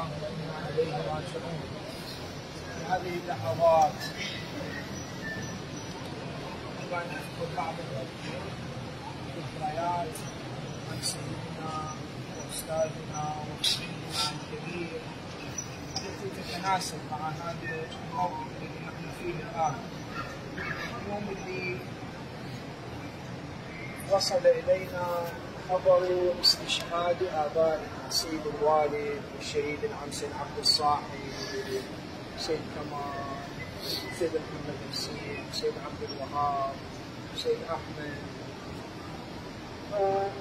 الله وإنا إليه راجعون في هذه اللحظات أن اذكر بعض الذكريات عن سيدنا واستاذنا ومسلمنا الكبير التي تتناسب مع هذا الموقف الذي نحن فيه الان اليوم اللي وصل الينا خبر استشهاد ابائنا سيد الوالد الشهيد العم سيد عبد الصاحي سيد كمال سيد محمد حسين سيد عبد الوهاب سيد أحمد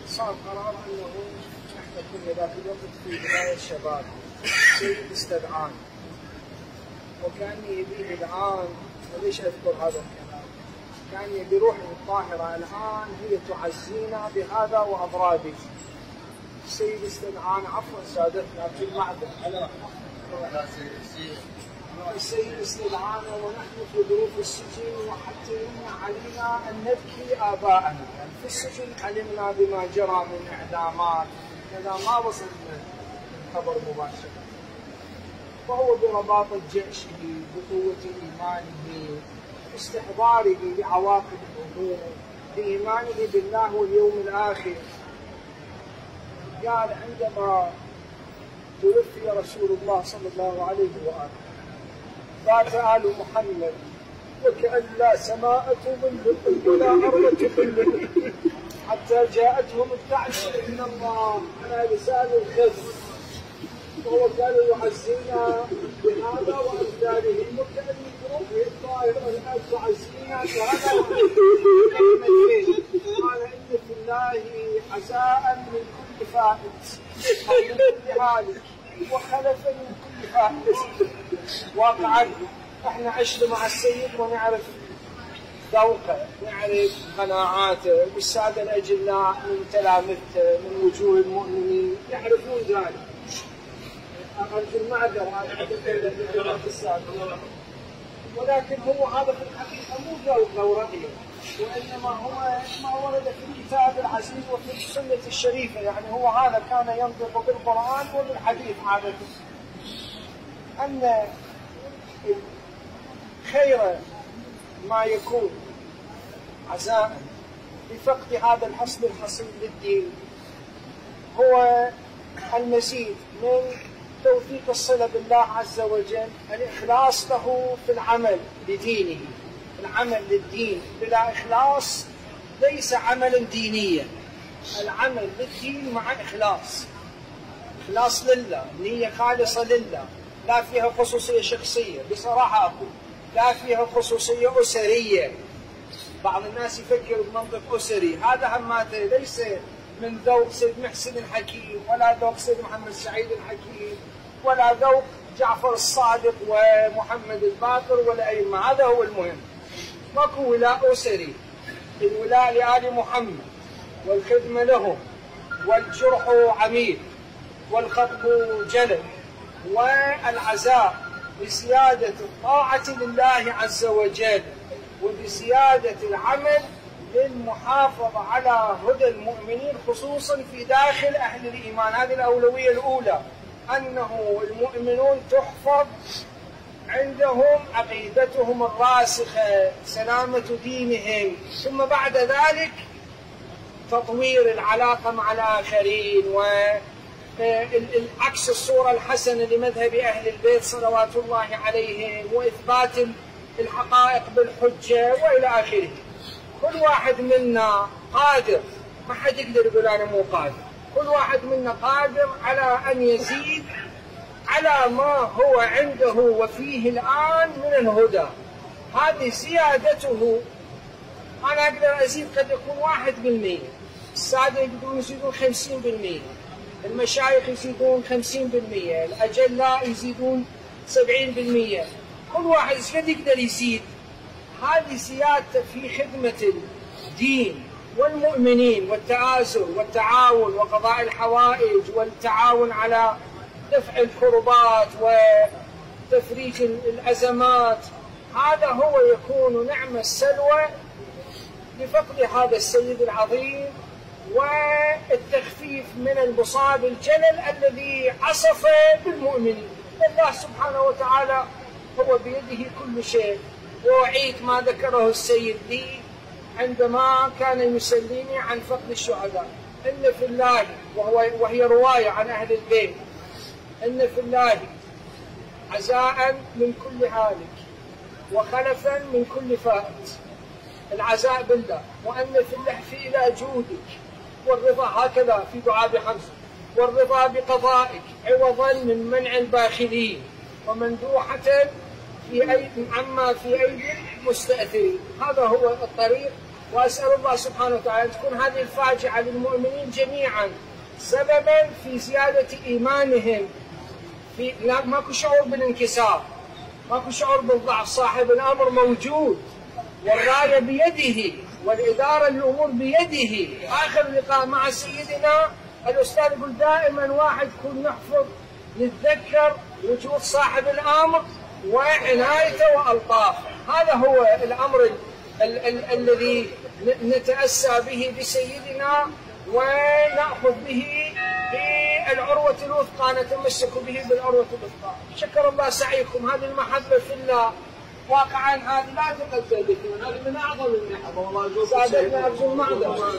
فصار قرار أنه إحنا كنا ذاك الوقت في بداية شباب سيد استدعان وكان يبيه الان وليش أذكر هذا الكلام؟ كان يبي يروح القاهره الآن هي تعزينا بهذا واضرابه السيد استدعان عفوا سادتنا في المعبد على السيد استدعانا ونحن في ظروف السجن وحتى يمنع علينا أن نبكي آباءنا. في السجن علمنا بما جرى من إعدامات. كذا ما وصلنا. الخبر مباشره فهو برباطه جيشه بقوة إيمانه. باستحضاره لعواقب الأمور بإيمانه بالله واليوم الآخر. قال عندما توفي رسول الله صلى الله عليه وآله بات آل محمد وكأن لا سماء تظل ولا أرض تظل. حتى جاءتهم الدعوة من الله على لسان الخزي وهو كان يعزينا بهذا وأمثاله وكأن بروحه الطاهر الآن تعزينا بهذا قال إن في الله عزاء من كل فائت من كل هالك وخلفا من كل فائت واقعا إحنا عشنا مع السيد ونعرف ذوقه نعرف قناعاته. بالساده الاجلاء من تلامذته من وجوه المؤمنين يعرفون ذلك. ارجو المعذره عن الساده ولكن هو هذا في الحقيقة مو ذوقه ورايه وإنما هو ما ورد في الكتاب العزيز وفي السنة الشريفة. يعني هو هذا كان ينطق بالقرآن وبالحديث عاده أن خير ما يكون عزاء بفقد هذا الحصن الحصين للدين هو المزيد من توثيق الصلة بالله عز وجل الإخلاص له في العمل لدينه العمل للدين. بلا إخلاص ليس عملا دينيا. العمل للدين مع إخلاص. إخلاص لله نية خالصة لله. لا فيها خصوصية شخصية بصراحة أقول. لا فيها خصوصية أسرية. بعض الناس يفكر بمنطق أسري. هذا هماته ليس من ذوق سيد محسن الحكيم ولا ذوق سيد محمد سعيد الحكيم ولا ذوق جعفر الصادق ومحمد الباقر ولا أي ما هذا هو المهم. ماكو ولاء أسري. الولاء لآل محمد والخدمة لهم والجرح عميق والخطب جلد والعزاء بزيادة الطاعة لله عز وجل وبزيادة العمل للمحافظة على هدى المؤمنين خصوصا في داخل أهل الإيمان. هذه الأولوية الأولى أنه المؤمنون تحفظ عندهم عقيدتهم الراسخة سلامة دينهم. ثم بعد ذلك تطوير العلاقة مع الآخرين و عكس الصورة الحسنة لمذهب أهل البيت صلوات الله عليهم وإثبات الحقائق بالحجة وإلى آخره. كل واحد منا قادر. ما حد يقدر يقول أنا مو قادر. كل واحد منا قادر على أن يزيد على ما هو عنده وفيه الآن من الهدى. هذه زيادته أنا أقدر أزيد قد يكون واحد بالمية. السادة يقدرون يزيدون خمسين بالمية. المشايخ يزيدون 50% الأجلاء يزيدون 70% كل واحد إيش قد يقدر يزيد؟ هذه زيادته في خدمة الدين والمؤمنين والتآزر والتعاون وقضاء الحوائج والتعاون على دفع الكربات وتفريج الأزمات هذا هو يكون نعم السلوى لفقد هذا السيد العظيم والتخفيف من المصاب الجلل الذي عصف بالمؤمنين. الله سبحانه وتعالى هو بيده كل شيء. وأعيد ما ذكره السيد لي عندما كان يسليني عن فقد الشهداء. إن في الله وهو وهي رواية عن أهل البيت. إن في الله عزاء من كل هالك وخلفا من كل فائت. العزاء بالله. وأن في اللحف إلى جودك. والرضا هكذا في دعاء بحمزة والرضا بقضائك. عوضا من منع الباخلين. ومندوحة في أيد عما في أيدي المستأثرين هذا هو الطريق. وأسأل الله سبحانه وتعالى تكون هذه الفاجعة للمؤمنين جميعا سببا في زيادة إيمانهم. في لا ماكو شعور بالانكسار. ماكو شعور بالضعف. صاحب الأمر موجود. والراية بيده. والإدارة الأمور بيده. آخر لقاء مع سيدنا الأستاذ يقول دائما واحد يكون نحفظ نتذكر وجود صاحب الأمر. وعنايته وألطافه هذا هو الأمر ال ال ال الذي نتأسى به بسيدنا ونأخذ به بالعروة الوثقى نتمسك به بالعروة الوثقى. شكر الله سعيكم. هذه المحبة في الله. واقعا هذه لا تقدر هذه من أعظم المحبة. والله زادتنا المعذرة